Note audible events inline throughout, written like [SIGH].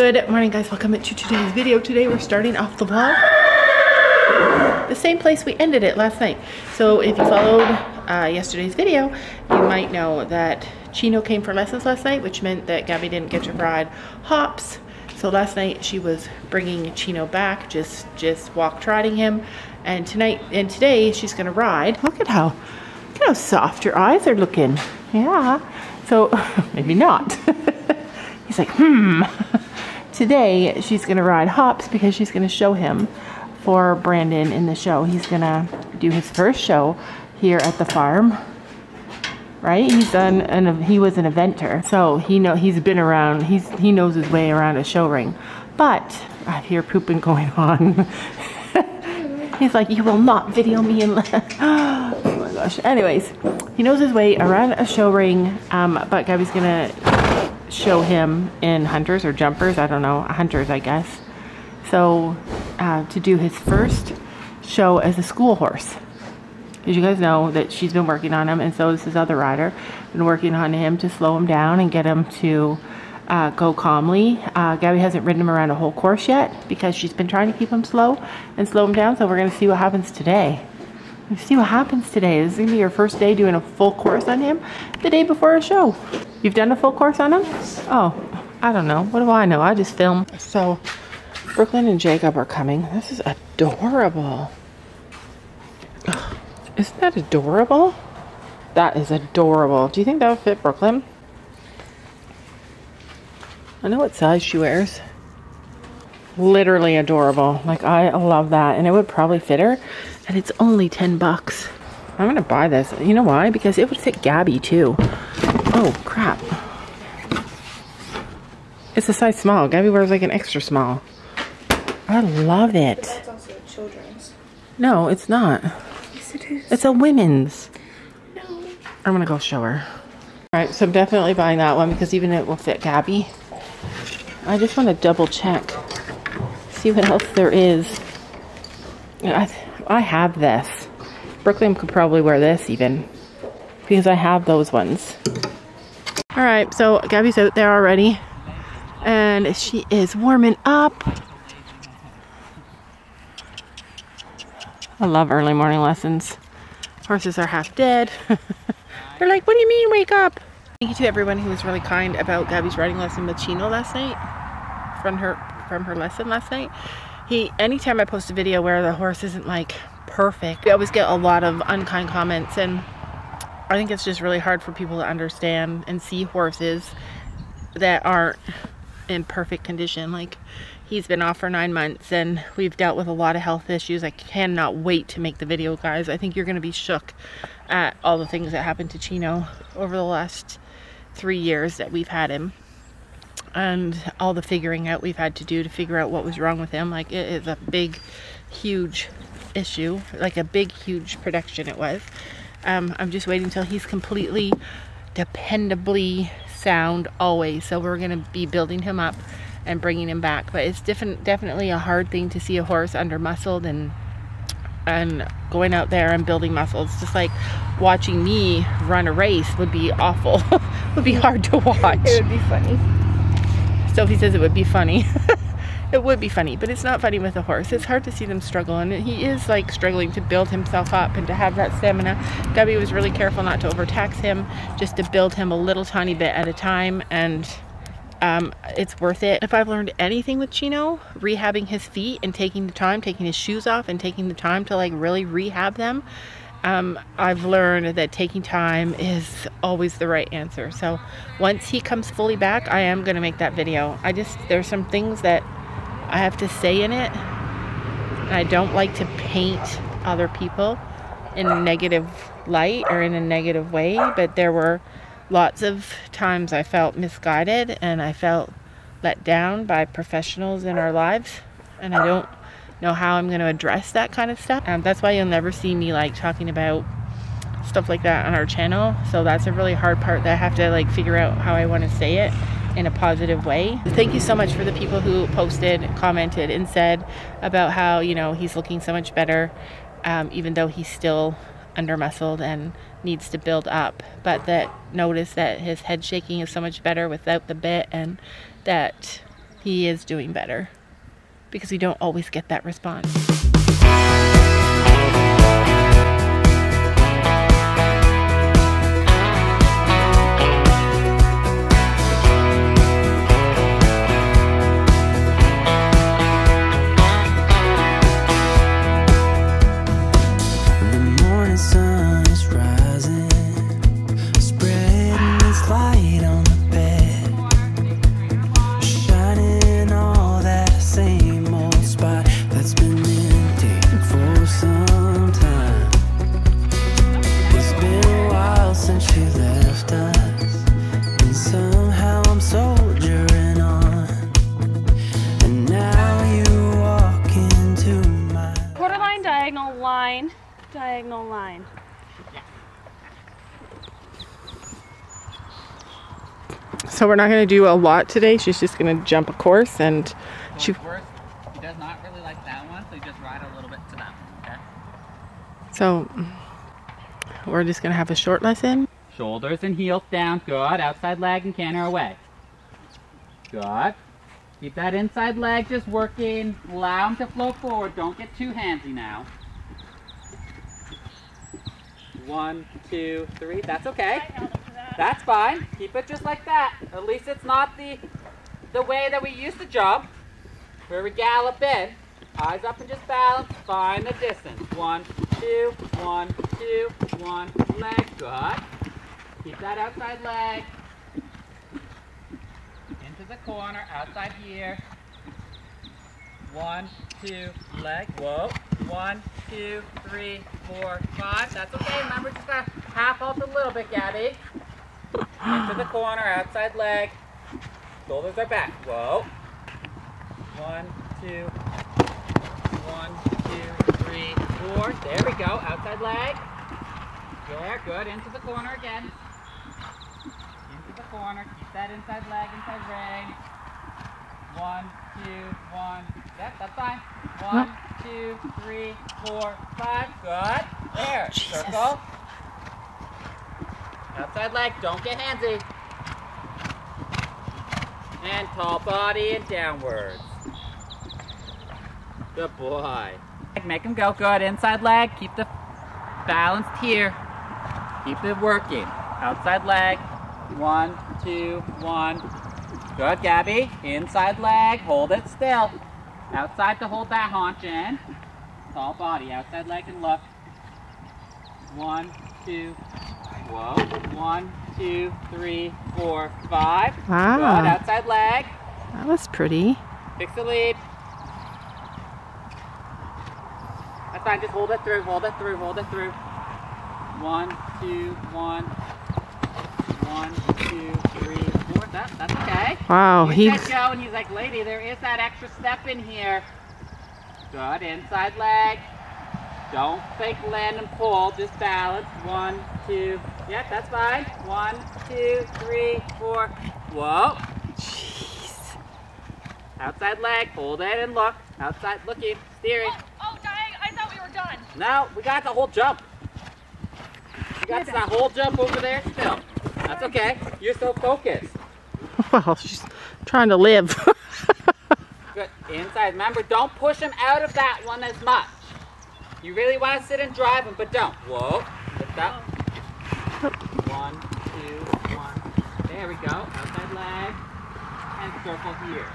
Good morning guys, welcome to today's video. Today we're starting off the vlog the same place we ended it last night. So if you followed uh, yesterday's video, you might know that Chino came for lessons last night, which meant that Gabby didn't get to ride Hops. So last night she was bringing Chino back, just just walk trotting him. And tonight and today she's gonna ride. Look at how, look at how soft your eyes are looking. Yeah. So [LAUGHS] maybe not. [LAUGHS] He's like, hmm. [LAUGHS] Today she's gonna ride Hops because she's gonna show him for Brandon in the show. He's gonna do his first show here at the farm. Right? He's done and he was an eventer. So he know he's been around, he's he knows his way around a show ring. But I hear pooping going on. [LAUGHS] he's like, you will not video me and [LAUGHS] oh my gosh. Anyways, he knows his way around a show ring. Um, but Gabby's gonna show him in hunters or jumpers, I don't know, hunters I guess. So uh, to do his first show as a school horse. As you guys know that she's been working on him and so is his other rider. Been working on him to slow him down and get him to uh, go calmly. Uh, Gabby hasn't ridden him around a whole course yet because she's been trying to keep him slow and slow him down. So we're going to see what happens today. Let's see what happens today. This is going to be your first day doing a full course on him the day before a show. You've done a full course on them? Yes. Oh, I don't know. What do I know? I just film. So Brooklyn and Jacob are coming. This is adorable. Isn't that adorable? That is adorable. Do you think that would fit Brooklyn? I know what size she wears. Literally adorable. Like, I love that. And it would probably fit her. And it's only 10 bucks. I'm going to buy this. You know why? Because it would fit Gabby, too. Oh, crap. It's a size small. Gabby wears like an extra small. I love it. But that's also children's. No, it's not. Yes, it is. It's a women's. No. I'm gonna go show her. All right, so I'm definitely buying that one because even it will fit Gabby. I just want to double check, see what else there is. I, I have this. Brooklyn could probably wear this even because I have those ones. All right, so Gabby's out there already and she is warming up. I love early morning lessons. Horses are half dead. [LAUGHS] They're like, what do you mean wake up? Thank you to everyone who was really kind about Gabby's riding lesson with Chino last night. From her from her lesson last night. He anytime I post a video where the horse isn't like perfect, we always get a lot of unkind comments and I think it's just really hard for people to understand and see horses that aren't in perfect condition. Like He's been off for nine months and we've dealt with a lot of health issues. I cannot wait to make the video, guys. I think you're going to be shook at all the things that happened to Chino over the last three years that we've had him and all the figuring out we've had to do to figure out what was wrong with him. Like it is a big, huge issue, like a big, huge production it was. Um, I'm just waiting until he's completely dependably sound always. So we're going to be building him up and bringing him back. But it's definitely a hard thing to see a horse under muscled and and going out there and building muscles. Just like watching me run a race would be awful. [LAUGHS] would be hard to watch. [LAUGHS] It would be funny. Sophie says it would be funny. [LAUGHS] it would be funny, but it's not funny with a horse. It's hard to see them struggle, and he is like struggling to build himself up and to have that stamina. Gabby was really careful not to overtax him, just to build him a little tiny bit at a time, and um, it's worth it. If I've learned anything with Chino, rehabbing his feet and taking the time, taking his shoes off and taking the time to like really rehab them, um, I've learned that taking time is always the right answer. So once he comes fully back, I am going to make that video. I just, there's some things that I have to say in it. I don't like to paint other people in a negative light or in a negative way, but there were lots of times I felt misguided and I felt let down by professionals in our lives and I don't know how I'm going to address that kind of stuff. Um, that's why you'll never see me like talking about stuff like that on our channel. So that's a really hard part that I have to like figure out how I want to say it in a positive way. Thank you so much for the people who posted, commented and said about how, you know, he's looking so much better um, even though he's still under muscled and needs to build up but that notice that his head shaking is so much better without the bit and that he is doing better because we don't always get that response. Line, diagonal line. So we're not going to do a lot today. She's just going to jump a course and she Goes first. He does not really like that one, so you just ride a little bit to that one, okay? so we're just going to have a short lesson. Shoulders and heels down. Good. Outside leg and canter away. Good. Keep that inside leg just working. Allow him to flow forward. Don't get too handsy now. One, two, three. That's okay. That's fine. Keep it just like that. At least it's not the the way that we used to jump, where we gallop in. Eyes up and just balance. Find the distance. One, two, one, two, one. Leg. Good. Keep that outside leg. Into the corner. Outside here. One, two, leg. Whoa. One, two, three, four, five. That's okay. Remember, just gotta half off a little bit, Gabby. Into the corner, outside leg. Shoulders are back. Whoa. one two, one, two, three, four. There we go. Outside leg. There, good. Into the corner again. Into the corner. Keep that inside leg, inside ring. One, two, one. Yep, that's fine. One, two, three, four, five. Good. There. Oh, Jesus. Circle. Outside leg. Don't get handsy. And tall body and downwards. Good boy. Make him go good. Inside leg. Keep the balanced here. Keep it working. Outside leg. One, two, one. Good, Gabby. Inside leg. Hold it still. Outside to hold that haunch in. Tall body. Outside leg and look. One, two. Whoa. One, two, three, four, five. Good. Wow, Outside leg. that was pretty. Fix the lead. That's fine. Just hold it through. Hold it through. Hold it through. One, two, one. One, two, three, that's okay. Wow, he he's said go, and he's like, lady, there is that extra step in here. Good. Inside leg. Don't fake land and pull. Just balance. One, two. Yep, that's fine. One, two, three, four. Whoa. Jeez. Outside leg, hold it and look. Outside looking, steering. Oh, oh Diag, I thought we were done. No, we got the whole jump. We got that whole jump over there still. That's okay. You're so focused. [LAUGHS] Well, she's trying to live. [LAUGHS] Good. Inside. Remember, don't push him out of that one as much. You really want to sit and drive him, but don't. Whoa. Lift up. One, two, one. There we go. Outside leg. And circle here.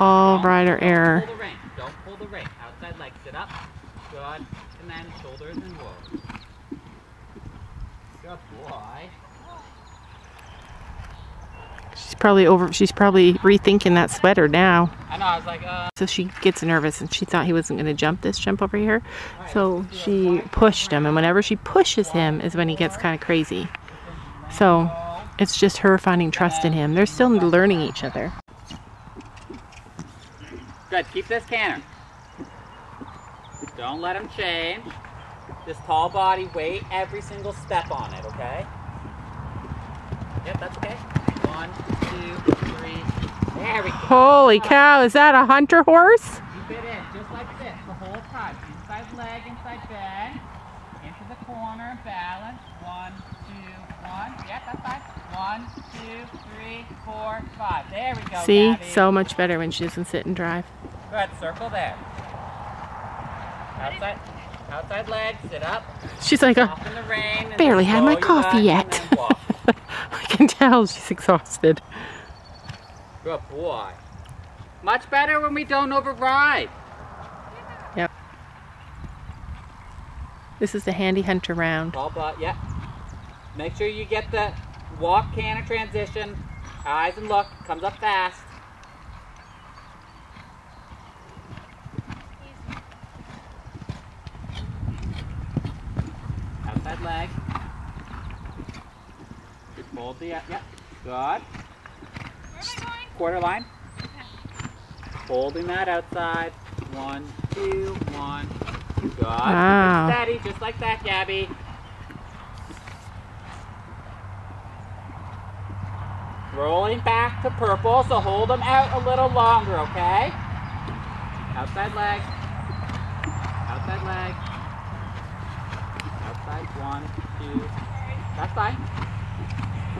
All Don't- rider don't error. Pull the rein. Don't pull the rein. Outside leg. Sit up. Good. And then shoulders and whoa. Good boy. She's probably over. She's probably rethinking that sweater now. I know. I was like, uh. So she gets nervous and she thought he wasn't going to jump this jump over here. So she pushed him, and whenever she pushes him is when he gets kind of crazy. So it's just her finding trust in him. They're still learning each other. Good. Keep this canter. Don't let him change. This tall body, weight every single step on it, okay? Yep, that's okay. Two, three. There we go. Holy cow, is that a hunter horse? Keep it in, just like this, the whole time. Inside leg, inside bend. Into the corner, balance. One, two, one. Yep, that's fine. One, two, three, four, five. There we go, See, Gabby. so much better when she doesn't sit and drive. Good, circle there. Outside, outside leg, sit up. She's like, Off in the rain. barely had my coffee yet. I can tell she's exhausted. Good boy. Much better when we don't override. Yep. This is the handy hunter round. Ball butt, yeah. Make sure you get the walk canter transition. Eyes and look, comes up fast. Outside leg. Hold the, yeah, good. Quarter line. Holding that outside. One, two, one. Good. Wow. Steady, just like that, Gabby. Rolling back to purple, so hold them out a little longer, okay? Outside leg. Outside leg. Outside, one, two. That's fine.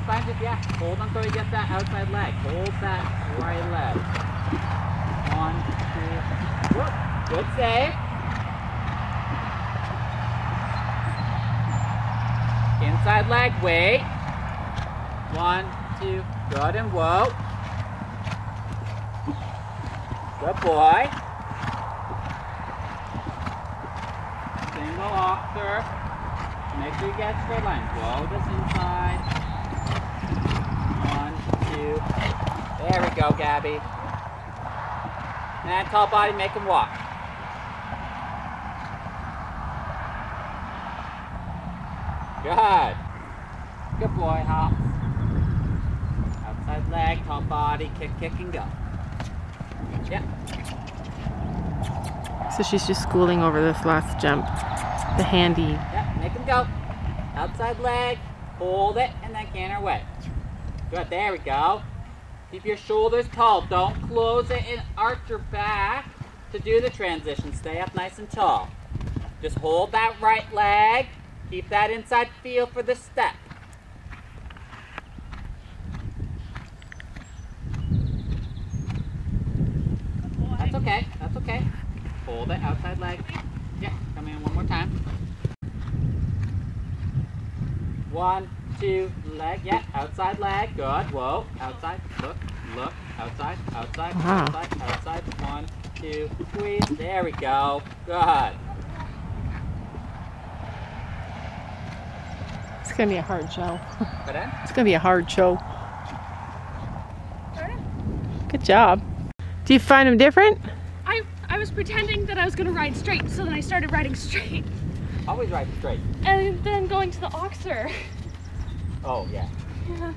Fine, just, yeah. Hold until you get that outside leg. Hold that right leg. One, two. Whoop. Good save. Inside leg, wait. One, two, good and whoa. Good boy. Single oxer. Make sure you get straight line. Whoa this inside. One, two. There we go, Gabby. And tall body, make him walk. Good. Good boy, hop. Outside leg, top body, kick, kick, and go. Yeah. So she's just schooling over this last jump. The handy. Yeah, make him go. Outside leg, hold it, and then canter away. Good, there we go. Keep your shoulders tall. Don't close it and arch your back to do the transition. Stay up nice and tall. Just hold that right leg. Keep that inside feel for the step. That's okay. That's okay. Hold it outside leg. Yeah, come in one more time. One, two, leg. Yeah, outside leg. Good. Whoa. Outside. Look. Look. Outside. Outside. Wow. Outside. Outside. One, two, three. There we go. Good. It's gonna be a hard show. Put. It's gonna be a hard show. Good job. Do you find them different? I I was pretending that I was gonna ride straight, so then I started riding [LAUGHS] straight, Always ride straight. and then going to the oxer. [LAUGHS] Oh yeah. [LAUGHS]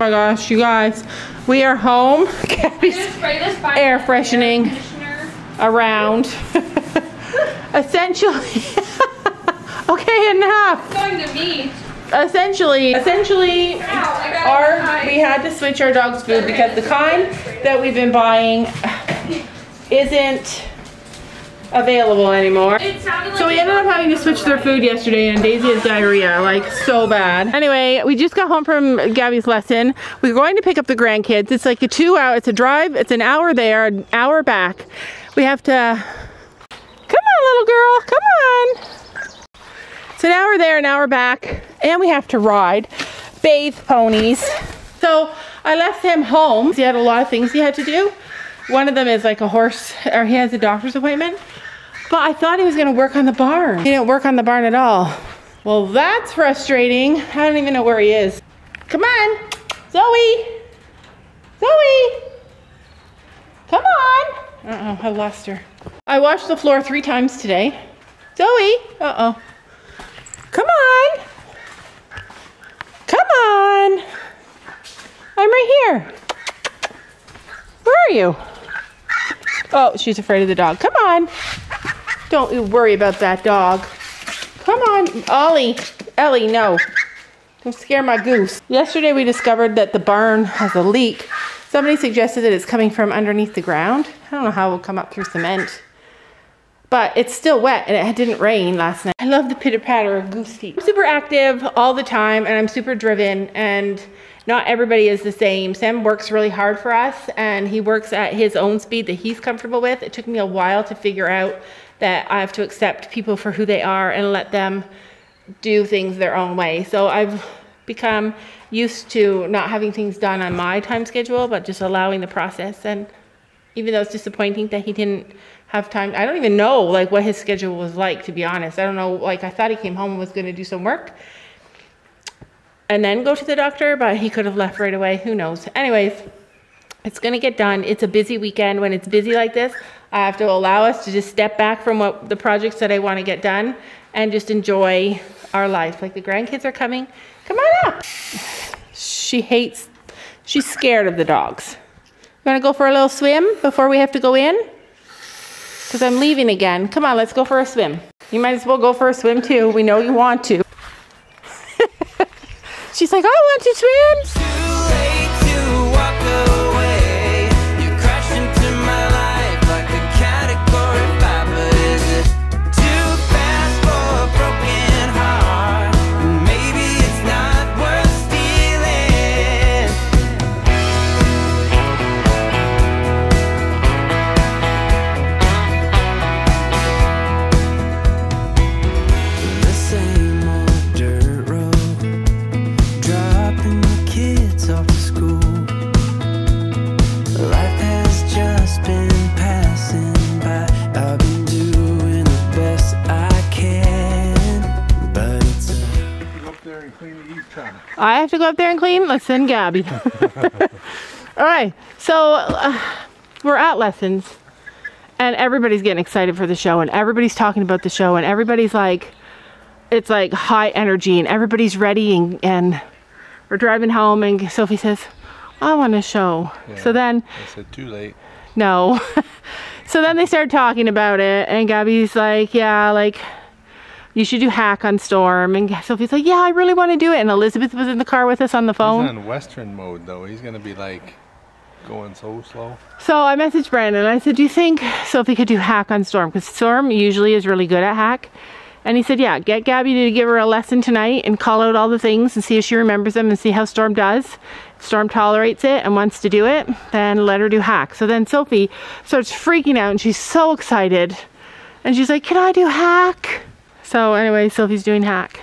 Oh my gosh, you guys, we are home. [LAUGHS] Gabby's spray this by air freshening conditioner. around. [LAUGHS] Essentially, okay, enough. Going to me. Essentially, essentially, our we had to switch our dog's food because the kind that we've been buying isn't available anymore. Like So we ended up having to switch their food yesterday and Daisy has diarrhea, like so bad. Anyway, we just got home from Gabby's lesson. We're going to pick up the grandkids. It's like a two hour, it's a drive, it's an hour there, an hour back. We have to, come on little girl, come on. It's an hour there, an hour back, and we have to ride, bathe ponies. So I left him home. He had a lot of things he had to do. One of them is like a horse, or he has a doctor's appointment. But I thought he was gonna work on the barn. He didn't work on the barn at all. Well, that's frustrating. I don't even know where he is. Come on, Zoe. Zoe. Come on. Uh-oh, I lost her. I washed the floor three times today. Zoe. Uh-oh. Come on. Come on. I'm right here. Where are you? Oh, she's afraid of the dog. Come on. Don't you worry about that dog. Come on, Ollie. Ellie, no. Don't scare my goose. Yesterday we discovered that the barn has a leak. Somebody suggested that it's coming from underneath the ground. I don't know how it will come up through cement. But it's still wet and it didn't rain last night. I love the pitter patter of goose feet. I'm super active all the time and I'm super driven and not everybody is the same. Sam works really hard for us and he works at his own speed that he's comfortable with. It took me a while to figure out that I have to accept people for who they are and let them do things their own way. So I've become used to not having things done on my time schedule, but just allowing the process. And even though it's disappointing that he didn't have time, I don't even know like what his schedule was like, to be honest. I don't know, like I thought he came home and was gonna do some work and then go to the doctor, but he could have left right away, who knows. Anyways, it's gonna get done. It's a busy weekend. When it's busy like this, I have to allow us to just step back from what the projects that I wanna get done and just enjoy our life. Like the grandkids are coming. Come on up. She hates, she's scared of the dogs. You wanna go for a little swim before we have to go in? Because I'm leaving again. Come on, let's go for a swim. You might as well go for a swim too. We know you want to. [LAUGHS] She's like, I want to swim. I have to go up there and clean. Let's send Gabby. [LAUGHS] All right, so uh, we're at lessons, and everybody's getting excited for the show, and everybody's talking about the show, and everybody's like, it's like high energy, and everybody's ready, and, and we're driving home, and Sophie says, I want a show. So then I said too late. no. [LAUGHS] so then they start talking about it, and Gabby's like, yeah, like, you should do hack on Storm. And Sophie's like, yeah, I really want to do it. And Elizabeth was in the car with us on the He's phone. on Western mode though. He's gonna be like going so slow. So I messaged Brandon. I said, do you think Sophie could do hack on Storm? Because Storm usually is really good at hack. And he said, yeah, get Gabby to give her a lesson tonight and call out all the things and see if she remembers them and see how Storm does. If Storm tolerates it and wants to do it, then let her do hack. So then Sophie starts freaking out and she's so excited. And she's like, can I do hack? So anyway, Sophie's doing hack.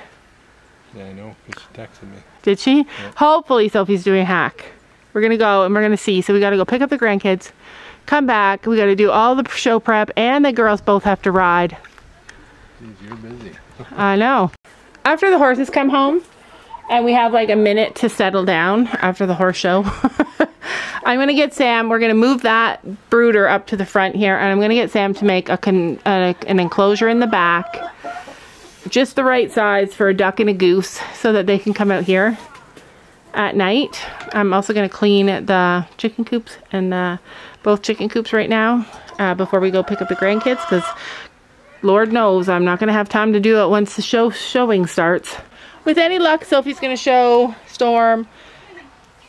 Yeah, I know. 'cause she texted me. Did she? Hopefully Sophie's doing hack. We're gonna go and we're gonna see. So we gotta go pick up the grandkids, come back. We gotta do all the show prep, and the girls both have to ride. Jeez, you're busy. [LAUGHS] I know. After the horses come home, and we have like a minute to settle down after the horse show. [LAUGHS] I'm gonna get Sam. We're gonna move that brooder up to the front here, and I'm gonna get Sam to make a a, an enclosure in the back, just the right size for a duck and a goose, so that they can come out here at night. I'm also gonna clean the chicken coops and the, both chicken coops right now uh, before we go pick up the grandkids, because Lord knows I'm not gonna have time to do it once the show showing starts. With any luck, Sophie's gonna show Storm.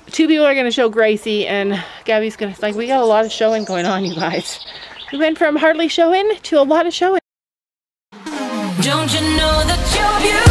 Two people are gonna show Gracie, and Gabby's gonna like. We got a lot of showing going on, you guys. We went from hardly showing to a lot of showing. Don't you know that you're beautiful?